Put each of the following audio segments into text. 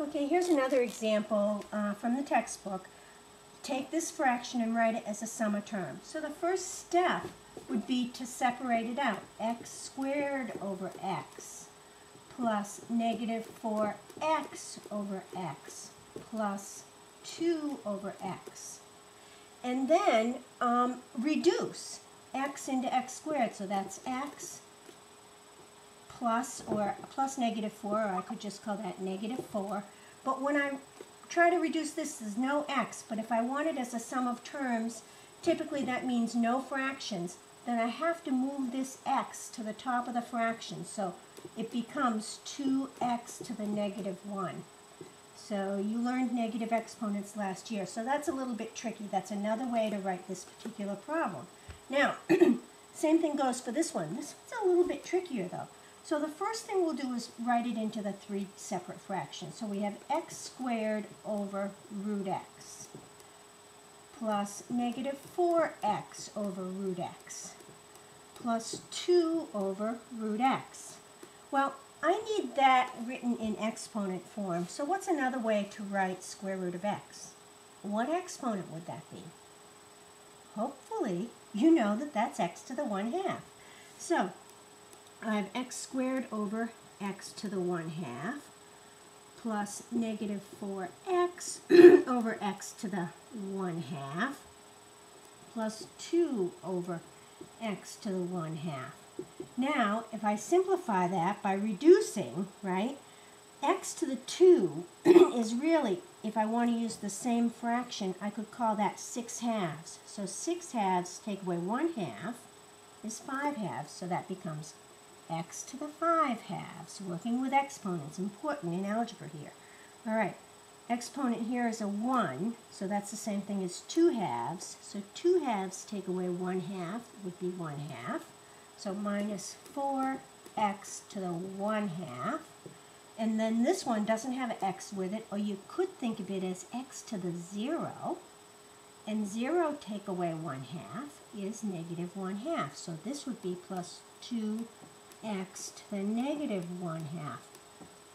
Okay, here's another example uh, from the textbook. Take this fraction and write it as a sum of terms. So the first step would be to separate it out. x squared over x plus negative 4x over x plus 2 over x. And then um, reduce x into x squared. So that's x plus or plus negative 4, or I could just call that negative 4. But when I try to reduce this, there's no x. But if I want it as a sum of terms, typically that means no fractions. Then I have to move this x to the top of the fraction. So it becomes 2x to the negative 1. So you learned negative exponents last year. So that's a little bit tricky. That's another way to write this particular problem. Now, same thing goes for this one. This one's a little bit trickier though. So the first thing we'll do is write it into the three separate fractions. So we have x squared over root x plus negative 4x over root x plus 2 over root x. Well, I need that written in exponent form. So what's another way to write square root of x? What exponent would that be? Hopefully, you know that that's x to the 1 half. So I have x squared over x to the 1 half plus negative 4x over x to the 1 half plus 2 over x to the 1 half. Now, if I simplify that by reducing, right, x to the 2 is really, if I want to use the same fraction, I could call that 6 halves. So 6 halves take away 1 half is 5 halves, so that becomes x to the 5 halves, working with exponents, important in algebra here. All right, exponent here is a 1, so that's the same thing as 2 halves. So 2 halves take away 1 half would be 1 half. So minus 4x to the 1 half. And then this one doesn't have an x with it, or you could think of it as x to the 0. And 0 take away 1 half is negative 1 half. So this would be plus 2 x to the negative 1 half.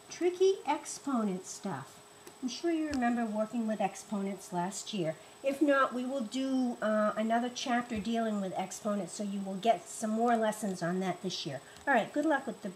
Tricky exponent stuff. I'm sure you remember working with exponents last year. If not, we will do uh, another chapter dealing with exponents, so you will get some more lessons on that this year. All right, good luck with the